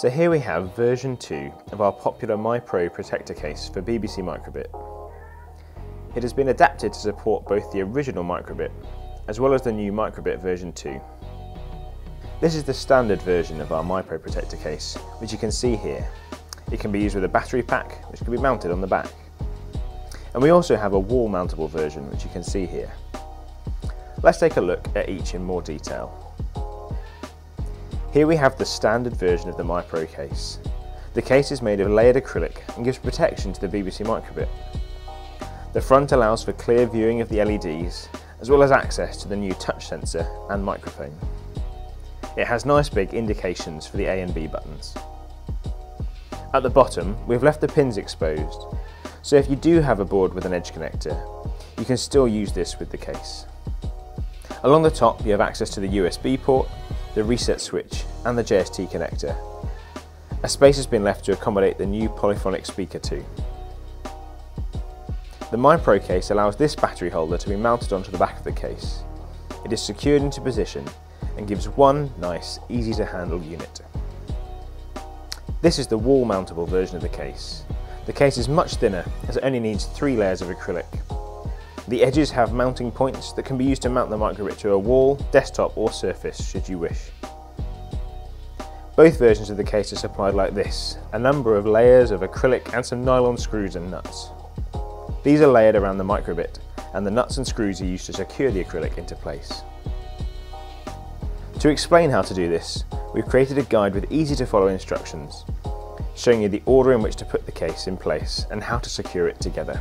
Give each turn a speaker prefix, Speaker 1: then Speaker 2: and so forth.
Speaker 1: So here we have version 2 of our popular Mi:Pro protector case for BBC micro:bit. It has been adapted to support both the original micro:bit as well as the new micro:bit version 2. This is the standard version of our Mi:Pro protector case, which you can see here. It can be used with a battery pack, which can be mounted on the back. And we also have a wall mountable version, which you can see here. Let's take a look at each in more detail. Here we have the standard version of the Mi:Pro case. The case is made of layered acrylic and gives protection to the BBC micro:bit. The front allows for clear viewing of the LEDs, as well as access to the new touch sensor and microphone. It has nice big indications for the A and B buttons. At the bottom, we've left the pins exposed, so if you do have a board with an edge connector, you can still use this with the case. Along the top, you have access to the USB port the reset switch and the JST connector. A space has been left to accommodate the new polyphonic speaker too. The Mi:Pro case allows this battery holder to be mounted onto the back of the case. It is secured into position and gives one nice, easy to handle unit. This is the wall mountable version of the case. The case is much thinner as it only needs three layers of acrylic the edges have mounting points that can be used to mount the micro:bit to a wall, desktop or surface should you wish. Both versions of the case are supplied like this, a number of layers of acrylic and some nylon screws and nuts. These are layered around the micro:bit and the nuts and screws are used to secure the acrylic into place. To explain how to do this, we've created a guide with easy to follow instructions, showing you the order in which to put the case in place and how to secure it together.